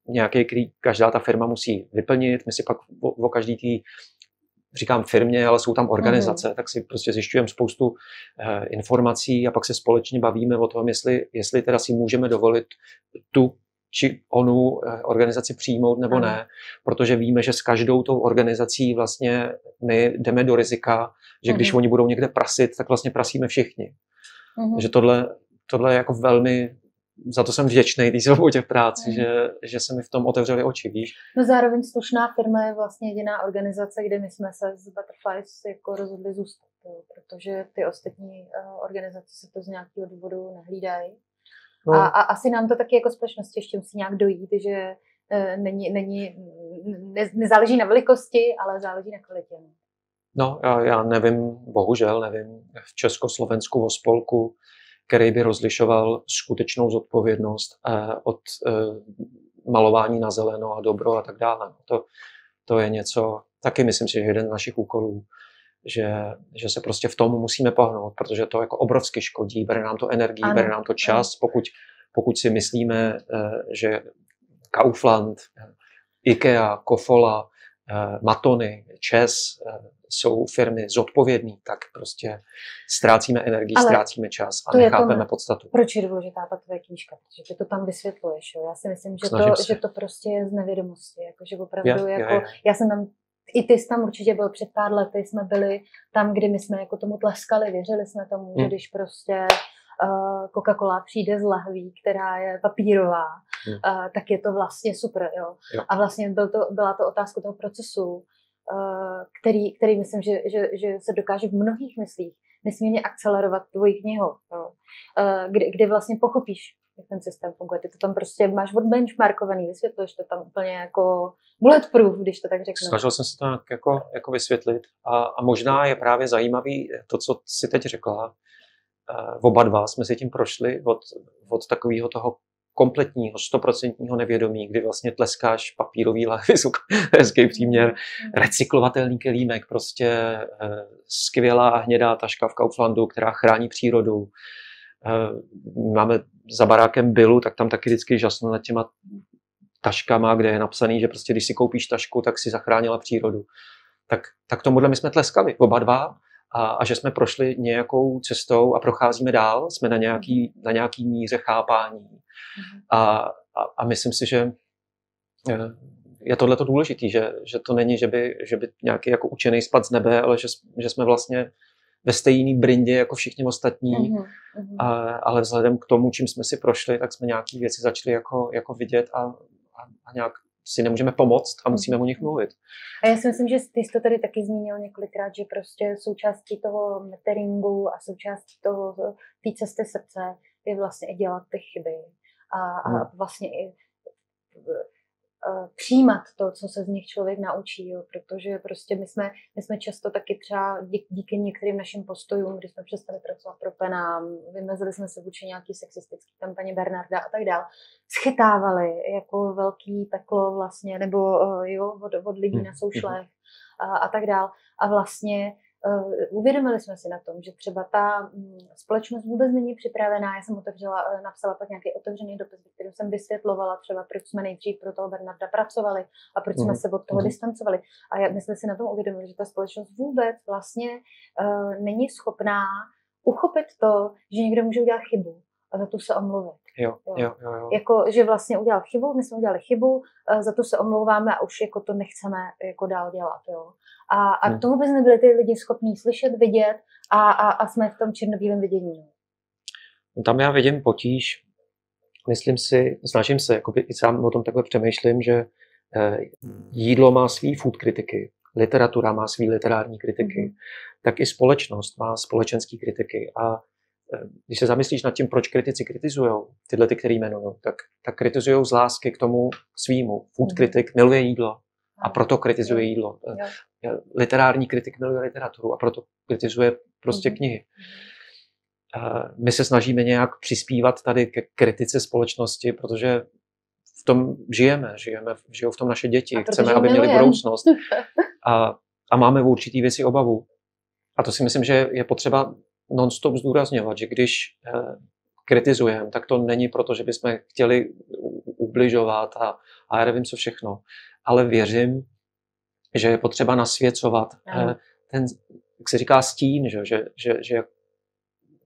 nějaký, který každá ta firma musí vyplnit. My si pak o, o každý tý říkám firmě, ale jsou tam organizace, mm. tak si prostě zjišťujeme spoustu eh, informací a pak se společně bavíme o tom, jestli, jestli teda si můžeme dovolit tu či onu eh, organizaci přijmout nebo ne, protože víme, že s každou tou organizací vlastně my jdeme do rizika, že když mm. oni budou někde prasit, tak vlastně prasíme všichni. Mm. Že tohle, tohle je jako velmi za to jsem vděčný té svobodě v práci, mm. že, že se mi v tom otevřeli oči, víš. No zároveň slušná firma je vlastně jediná organizace, kde my jsme se z Butterflies jako rozhodli zůstat, protože ty ostatní uh, organizace se to z nějakého důvodu nehlídají. No. A, a asi nám to taky jako společnosti ještě musí nějak dojít, že uh, není, není, ne, nezáleží na velikosti, ale záleží na kvalitě. No, já, já nevím, bohužel nevím, v Československu o spolku, který by rozlišoval skutečnou zodpovědnost eh, od eh, malování na zeleno a dobro a tak dále. To, to je něco, taky myslím si, že jeden z našich úkolů, že, že se prostě v tom musíme pohnout, protože to jako obrovsky škodí, bere nám to energii, ano. bere nám to čas, pokud, pokud si myslíme, eh, že Kaufland, IKEA, Kofola, Matony, Čes jsou firmy zodpovědné, tak prostě ztrácíme energii, Ale ztrácíme čas a nechápeme to, podstatu. Proč je důležitá ta tvoje knížka? Protože ty to tam vysvětluješ. Jo? Já si myslím, že to, že to prostě je z nevědomosti. Jako, že opravdu, je, jako, je, je. já jsem tam i ty jsi tam určitě byl před pár lety, jsme byli tam, kdy my jsme jako tomu tleskali, věřili jsme tomu, hmm. že když prostě uh, Coca-Cola přijde z lahví, která je papírová, hmm. uh, tak je to vlastně super. Jo? Jo. A vlastně byl to, byla to otázka toho procesu, uh, který, který myslím, že, že, že se dokáže v mnohých myslích nesmírně akcelerovat jo? Uh, kdy, kdy vlastně pochopíš, jak ten systém funguje. Ty to tam prostě máš od benchmarkovaný, vysvětluješ to tam úplně jako bulletproof, když to tak řeknu. Snažil jsem se to jako, jako vysvětlit a, a možná je právě zajímavý to, co si teď řekla. Uh, oba dva jsme si tím prošli od, od takového toho kompletního, stoprocentního nevědomí, kdy vlastně tleskáš papírový lahvy, hezký příměr, recyklovatelný kelímek, prostě eh, skvělá hnědá taška v Kauflandu, která chrání přírodu. Eh, máme za barákem Billu, tak tam taky vždycky žasnu nad těma taškama, kde je napsaný, že prostě když si koupíš tašku, tak si zachránila přírodu. Tak, tak tomuhle my jsme tleskali, oba dva, a, a že jsme prošli nějakou cestou a procházíme dál, jsme na nějaký, na nějaký míře chápání. Mhm. A, a, a myslím si, že eh, je tohle to důležité, že, že to není, že by, že by nějaký jako učený spad z nebe, ale že, že jsme vlastně ve stejný brindě jako všichni ostatní, mm-hmm. a, ale vzhledem k tomu, čím jsme si prošli, tak jsme nějaké věci začali jako, jako vidět a, a, a nějak si nemůžeme pomoct a musíme o nich mluvit. A já si myslím, že ty jsi to tady taky zmínil několikrát, že prostě součástí toho meteringu a součástí toho té cesty srdce je vlastně i dělat ty chyby a, a hmm. vlastně i přijímat to, co se z nich člověk naučí, jo, protože prostě my jsme, my jsme často taky třeba díky, díky některým našim postojům, když jsme přestali pracovat pro penám, vymezili jsme se vůči nějaký sexistický kampaně Bernarda a tak dál, schytávali jako velký peklo vlastně, nebo jo, od, od lidí na soušlech a, a tak dál. A vlastně uvědomili jsme si na tom, že třeba ta um, společnost vůbec není připravená. Já jsem otevřela, uh, napsala pak nějaký otevřený dopis, ve kterém jsem vysvětlovala třeba, proč jsme nejdřív pro toho Bernarda pracovali a proč mm. jsme mhm. se od toho mm. distancovali. A já, my jsme si na tom uvědomili, že ta společnost vůbec vlastně uh, není schopná uchopit to, že někdo může udělat chybu a za to se omluvit. Jo, jo. Jo, jo. Jako, že vlastně udělal chybu, my jsme udělali chybu, za to se omlouváme a už jako to nechceme jako dál dělat. Jo. A, a hmm. to vůbec nebyli ty lidi schopní slyšet, vidět a, a, a jsme v tom černobílém vidění. No, tam já vidím potíž, myslím si, snažím se, jakoby i sám o tom takhle přemýšlím, že eh, jídlo má svý food kritiky, literatura má svý literární kritiky, mm. tak i společnost má společenský kritiky. A když se zamyslíš nad tím, proč kritici kritizují tyhle ty, který jmenují, tak, tak kritizují z lásky k tomu svýmu. Food kritik miluje jídlo a proto kritizuje jídlo. Jo literární kritik miluje literaturu a proto kritizuje prostě mm-hmm. knihy. My se snažíme nějak přispívat tady ke kritice společnosti, protože v tom žijeme, žijeme, žijou v tom naše děti, a chceme, aby měli budoucnost a, a máme v určitý věci obavu. A to si myslím, že je potřeba non-stop zdůrazňovat, že když eh, kritizujeme, tak to není proto, že bychom chtěli ubližovat a, a já nevím co všechno, ale věřím, že je potřeba nasvěcovat. Eh, ten, jak se říká, stín, že, že, že, že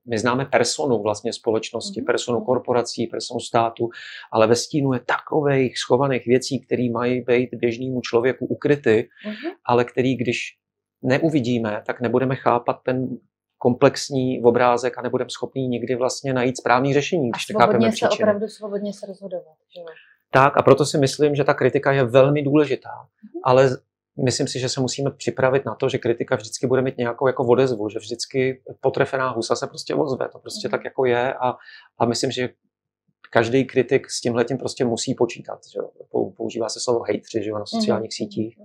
my známe personu vlastně společnosti, mm-hmm. personu korporací, personu státu, ale ve stínu je takových schovaných věcí, které mají být běžnému člověku ukryty, mm-hmm. ale který, když neuvidíme, tak nebudeme chápat ten komplexní obrázek a nebudeme schopni nikdy vlastně najít správný řešení, když a nechápeme příčiny. se opravdu svobodně se rozhodovat. Že? Tak a proto si myslím, že ta kritika je velmi důležitá, mm-hmm. ale myslím si, že se musíme připravit na to, že kritika vždycky bude mít nějakou jako odezvu, že vždycky potrefená husa se prostě ozve. To prostě mm. tak jako je a, a myslím, že každý kritik s tímhle tím prostě musí počítat. Že? Používá se slovo hejtři že? na sociálních mm. sítích.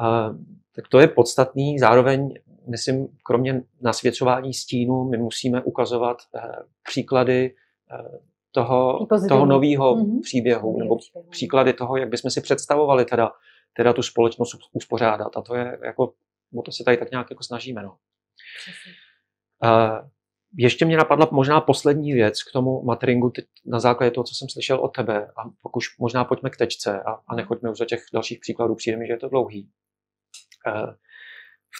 A, tak to je podstatný. Zároveň, myslím, kromě nasvěcování stínu, my musíme ukazovat eh, příklady eh, toho, toho nového mm-hmm. příběhu, nebo příklady toho, jak bychom si představovali teda teda tu společnost uspořádat. A to je jako, o to se tady tak nějak jako snažíme. No. Uh, ještě mě napadla možná poslední věc k tomu materingu na základě toho, co jsem slyšel od tebe. A pokud už možná pojďme k tečce a, a nechoďme už za těch dalších příkladů, přijde mi, že je to dlouhý. Uh,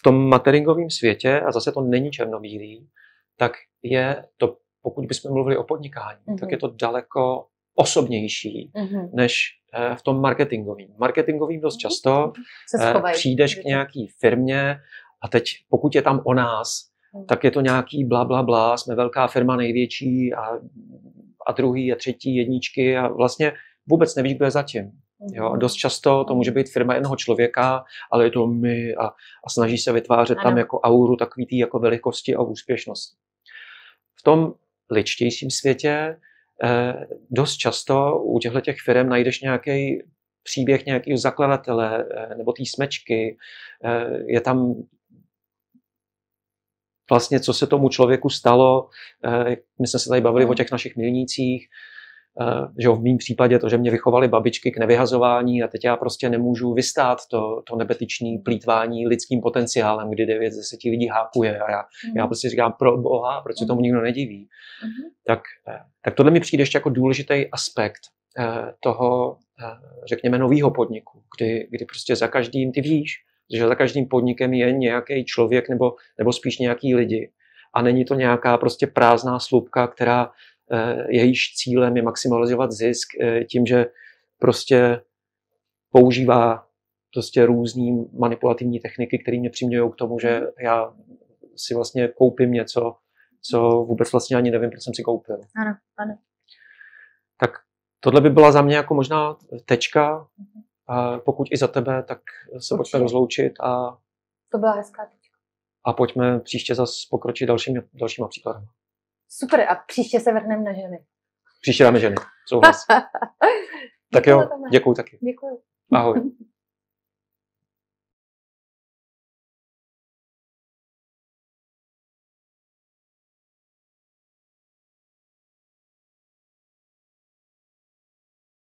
v tom materingovém světě, a zase to není černobílý, tak je to, pokud bychom mluvili o podnikání, mm-hmm. tak je to daleko osobnější mm-hmm. než eh, v tom marketingovém. Marketingovým dost mhm. často eh, přijdeš k nějaký firmě a teď pokud je tam o nás, mm. tak je to nějaký bla, bla, bla, jsme velká firma největší a, a druhý a třetí jedničky a vlastně vůbec nevíš, kdo je zatím. Jo, dost často to může být firma jednoho člověka, ale je to my a, a snaží se vytvářet ano. tam jako auru takový tý jako velikosti a úspěšnosti. V tom ličtějším světě Eh, dost často u těchto těch firm najdeš nějaký příběh nějakého zakladatele eh, nebo té smečky. Eh, je tam vlastně, co se tomu člověku stalo. My jsme se tady bavili o hmm. těch našich milnících. Eh, že v mém případě to, že mě vychovali babičky k nevyhazování a teď já prostě nemůžu vystát to, to nebetyčný plítvání lidským potenciálem, kdy 9 z 10 lidí hápuje a já, mm. já prostě říkám pro boha, proč se tomu nikdo nediví. Mm. Tak, eh, tak tohle mi přijde ještě jako důležitý aspekt eh, toho, řekněme, nového podniku, kdy, kdy prostě za každým, ty víš, že za každým podnikem je nějaký člověk nebo, nebo spíš nějaký lidi. A není to nějaká prostě prázdná slupka, která Eh, jejíž cílem je maximalizovat zisk eh, tím, že prostě používá prostě různý manipulativní techniky, které mě přimějí k tomu, že mhm. já si vlastně koupím něco, co vůbec vlastně ani nevím, proč jsem si koupil. Ano, ano. Tak tohle by byla za mě jako možná tečka. A pokud i za tebe, tak se Určitě. pojďme rozloučit a... To byla hezká tečka. A pojďme příště zase pokročit dalšími, dalšíma příkladem. Super, a příště se vrhneme na ženy. Příště dáme ženy. Souhlas. tak jo, děkuji taky. Děkuji. Ahoj.